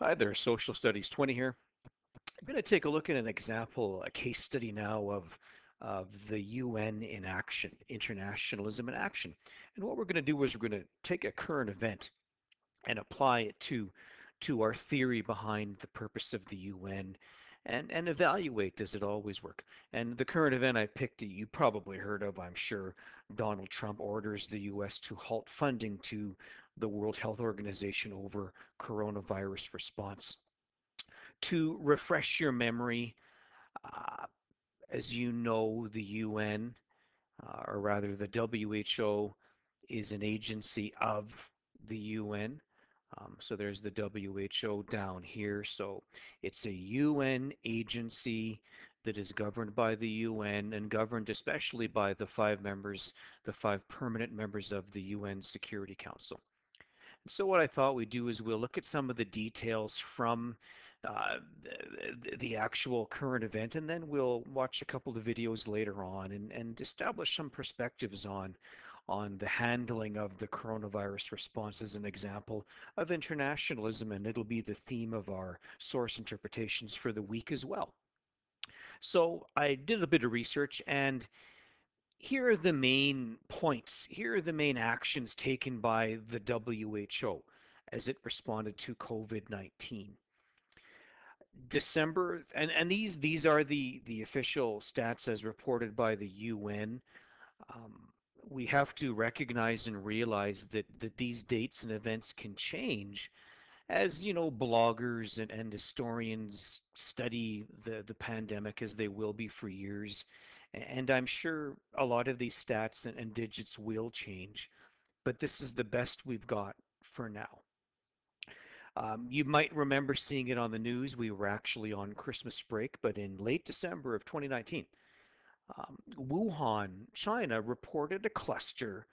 Hi there, Social Studies 20 here. I'm going to take a look at an example, a case study now of, of the UN in action, internationalism in action. And what we're going to do is we're going to take a current event and apply it to, to our theory behind the purpose of the UN and, and evaluate does it always work. And the current event I picked, you probably heard of, I'm sure. Donald Trump orders the US to halt funding to the World Health Organization over coronavirus response. To refresh your memory, uh, as you know, the UN, uh, or rather the WHO, is an agency of the UN. Um, so there's the WHO down here. So it's a UN agency that is governed by the UN and governed especially by the five members, the five permanent members of the UN Security Council. So what I thought we'd do is we'll look at some of the details from uh, the, the, actual current event, and then we'll watch a couple of videos later on and, and establish some perspectives on on the handling of the coronavirus response as an example of internationalism, and it'll be the theme of our source interpretations for the week as well. So I did a bit of research and here are the main points. Here are the main actions taken by the WHO as it responded to COVID-19. December, and, and these these are the, the official stats as reported by the UN. Um, we have to recognize and realize that, that these dates and events can change as you know bloggers and, and historians study the, the pandemic as they will be for years and I'm sure a lot of these stats and, digits will change, but this is the best we've got for now. Um, you might remember seeing it on the news. We were actually on Christmas break, but in late December of 2019, um, Wuhan, China, reported a cluster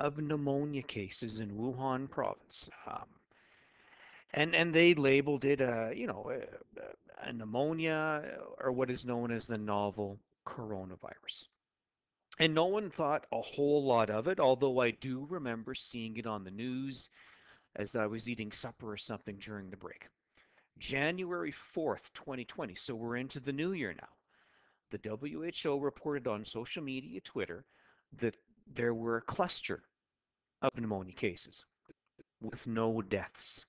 of pneumonia cases in Wuhan province. Um, and and they labeled it a you know a, a pneumonia or what is known as the novel coronavirus. And no one thought a whole lot of it, although I do remember seeing it on the news as I was eating supper or something during the break. January 4th, 2020, so we're into the new year now. The WHO reported on social media, Twitter, that there were a cluster of pneumonia cases with no deaths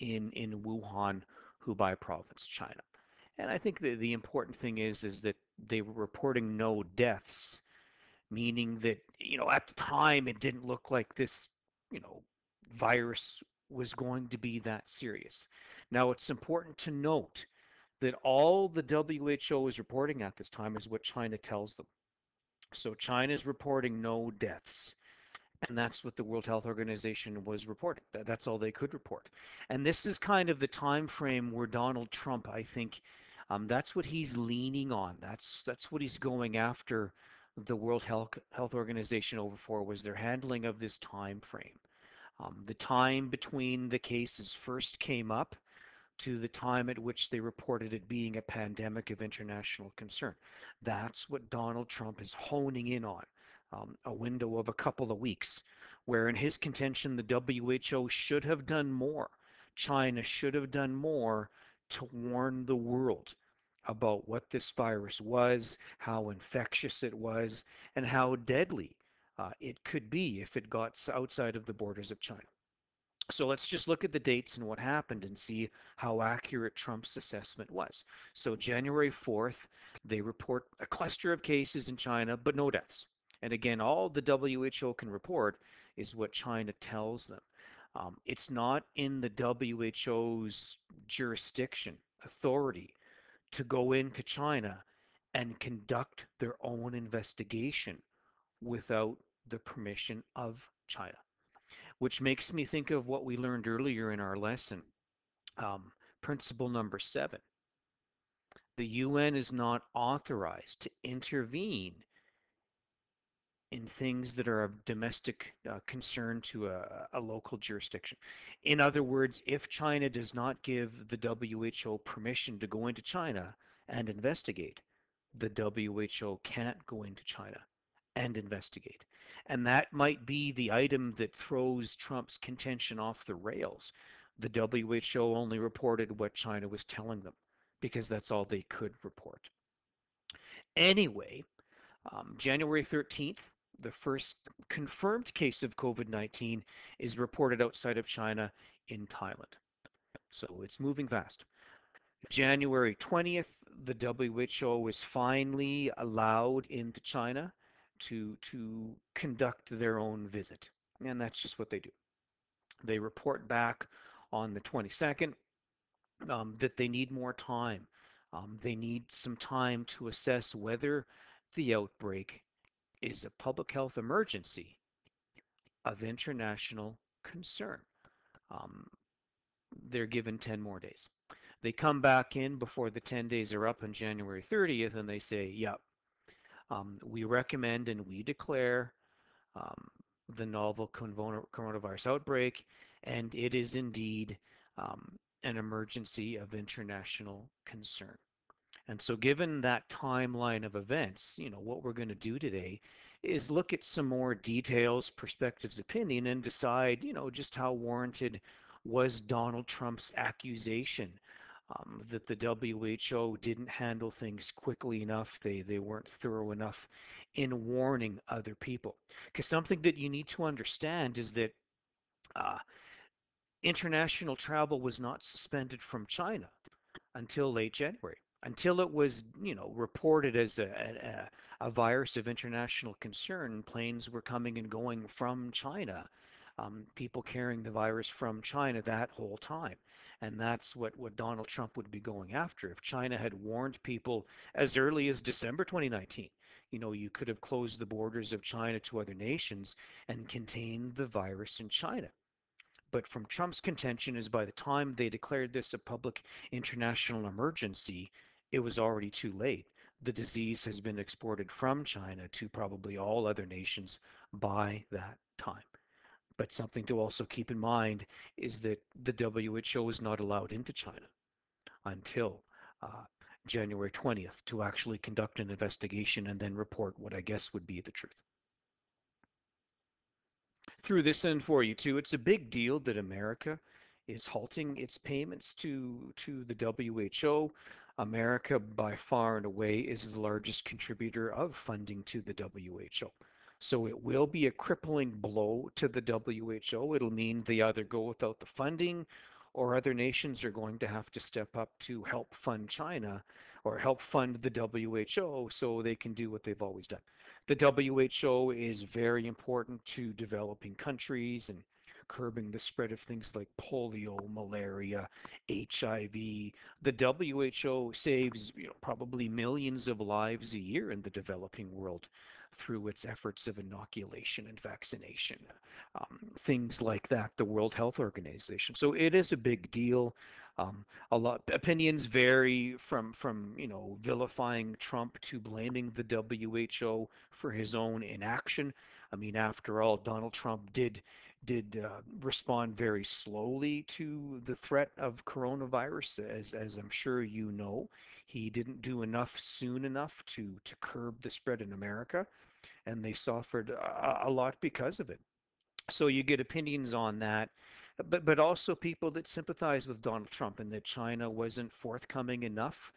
in, in Wuhan, Hubei province, China. And I think the, the important thing is is that they were reporting no deaths, meaning that you know at the time it didn't look like this you know virus was going to be that serious. Now it's important to note that all the WHO is reporting at this time is what China tells them. So China is reporting no deaths. And that's what the World Health Organization was reporting. That's all they could report. And this is kind of the time frame where Donald Trump, I think, um, that's what he's leaning on. That's that's what he's going after the World Health Health Organization over for was their handling of this time frame. Um, the time between the cases first came up to the time at which they reported it being a pandemic of international concern. That's what Donald Trump is honing in on. Um, a window of a couple of weeks, where in his contention, the WHO should have done more. China should have done more to warn the world about what this virus was, how infectious it was, and how deadly uh, it could be if it got outside of the borders of China. So let's just look at the dates and what happened and see how accurate Trump's assessment was. So January 4th, they report a cluster of cases in China, but no deaths. And again, all the WHO can report is what China tells them. Um, it's not in the WHO's jurisdiction, authority, to go into China and conduct their own investigation without the permission of China. Which makes me think of what we learned earlier in our lesson. Um, principle number seven. The UN is not authorized to intervene in things that are of domestic uh, concern to a, a, local jurisdiction. In other words, if China does not give the WHO permission to go into China and investigate, the WHO can't go into China and investigate. And that might be the item that throws Trump's contention off the rails. The WHO only reported what China was telling them because that's all they could report. Anyway, um, January 13th, the first confirmed case of COVID 19 is reported outside of China in Thailand. So it's moving fast. January 20th, the WHO was finally allowed into China to, to conduct their own visit. And that's just what they do. They report back on the 22nd um, that they need more time. Um, they need some time to assess whether the outbreak is a public health emergency of international concern. Um, they're given 10 more days. They come back in before the 10 days are up on January 30th and they say, yep, um, we recommend and we declare um, the novel coronavirus outbreak, and it is indeed um, an emergency of international concern. And so given that timeline of events, you know, what we're going to do today is look at some more details, perspectives, opinion, and decide, you know, just how warranted was Donald Trump's accusation um, that the WHO didn't handle things quickly enough. They they weren't thorough enough in warning other people. Because something that you need to understand is that uh, international travel was not suspended from China until late January until it was, you know, reported as a, a, a, virus of international concern, planes were coming and going from China, um, people carrying the virus from China that whole time. And that's what, what Donald Trump would be going after. If China had warned people as early as December 2019, you know, you could have closed the borders of China to other nations and contained the virus in China. But from Trump's contention is by the time they declared this a public international emergency, it was already too late. The disease has been exported from China to probably all other nations by that time. But something to also keep in mind is that the WHO is not allowed into China until uh, January 20th to actually conduct an investigation and then report what I guess would be the truth. Through this in for you too, it's a big deal that America is halting its payments to to the WHO. America, by far and away, is the largest contributor of funding to the WHO. So it will be a crippling blow to the WHO. It'll mean they either go without the funding or other nations are going to have to step up to help fund China or help fund the WHO so they can do what they've always done. The WHO is very important to developing countries and curbing the spread of things like polio, malaria, HIV. The WHO saves you know, probably millions of lives a year in the developing world through its efforts of inoculation and vaccination, um, things like that. The World Health Organization. So it is a big deal. Um, a lot opinions vary from from you know vilifying Trump to blaming the WHO for his own inaction. I mean, after all, Donald Trump did did uh, respond very slowly to the threat of coronavirus, as as I'm sure you know. He didn't do enough soon enough to to curb the spread in America, and they suffered a, a lot because of it. So you get opinions on that but but also people that sympathize with Donald Trump and that China wasn't forthcoming enough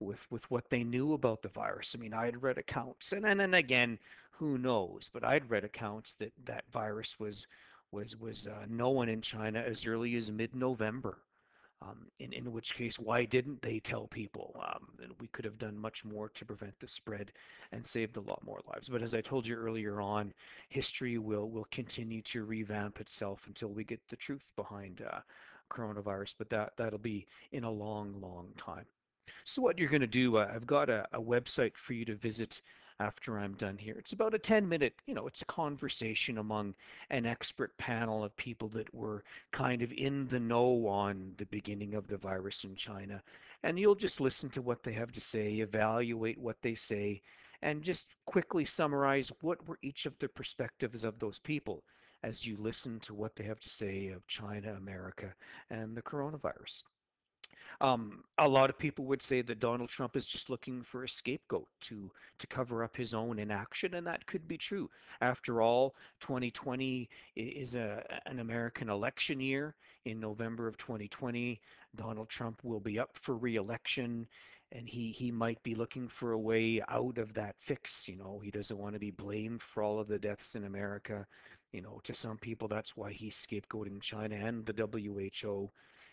with with what they knew about the virus. I mean, I had read accounts, and and, and again, who knows? But I'd read accounts that that virus was was was uh, known in China as early as mid-November. Um, in, in which case, why didn't they tell people? Um, we could have done much more to prevent the spread and saved a lot more lives. But as I told you earlier on, history will will continue to revamp itself until we get the truth behind uh, coronavirus. But that that'll be in a long, long time. So what you're going to do, uh, I've got a, a website for you to visit after I'm done here. It's about a 10 minute, you know, it's a conversation among an expert panel of people that were kind of in the know on the beginning of the virus in China. And you'll just listen to what they have to say, evaluate what they say, and just quickly summarize what were each of the perspectives of those people as you listen to what they have to say of China, America, and the coronavirus. Um, a lot of people would say that Donald Trump is just looking for a scapegoat to to cover up his own inaction, and that could be true. After all, 2020 is a an American election year. In November of 2020, Donald Trump will be up for re-election, and he he might be looking for a way out of that fix. You know, he doesn't want to be blamed for all of the deaths in America. You know, to some people, that's why he's scapegoating China and the WHO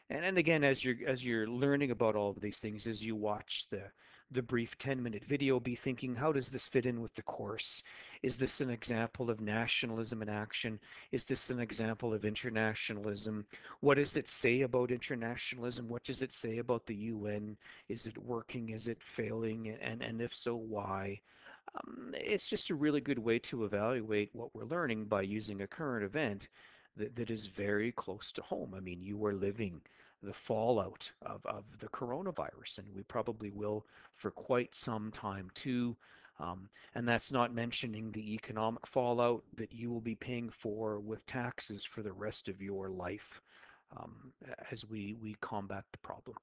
and, and again, as you're as you're learning about all of these things, as you watch the the brief 10 minute video, be thinking, how does this fit in with the course? Is this an example of nationalism in action? Is this an example of internationalism? What does it say about internationalism? What does it say about the UN? Is it working? Is it failing? And, and if so, why? Um, it's just a really good way to evaluate what we're learning by using a current event that, that is very close to home. I mean, you are living the fallout of, of the coronavirus, and we probably will for quite some time too. Um, and that's not mentioning the economic fallout that you will be paying for with taxes for the rest of your life um, as we, we combat the problem.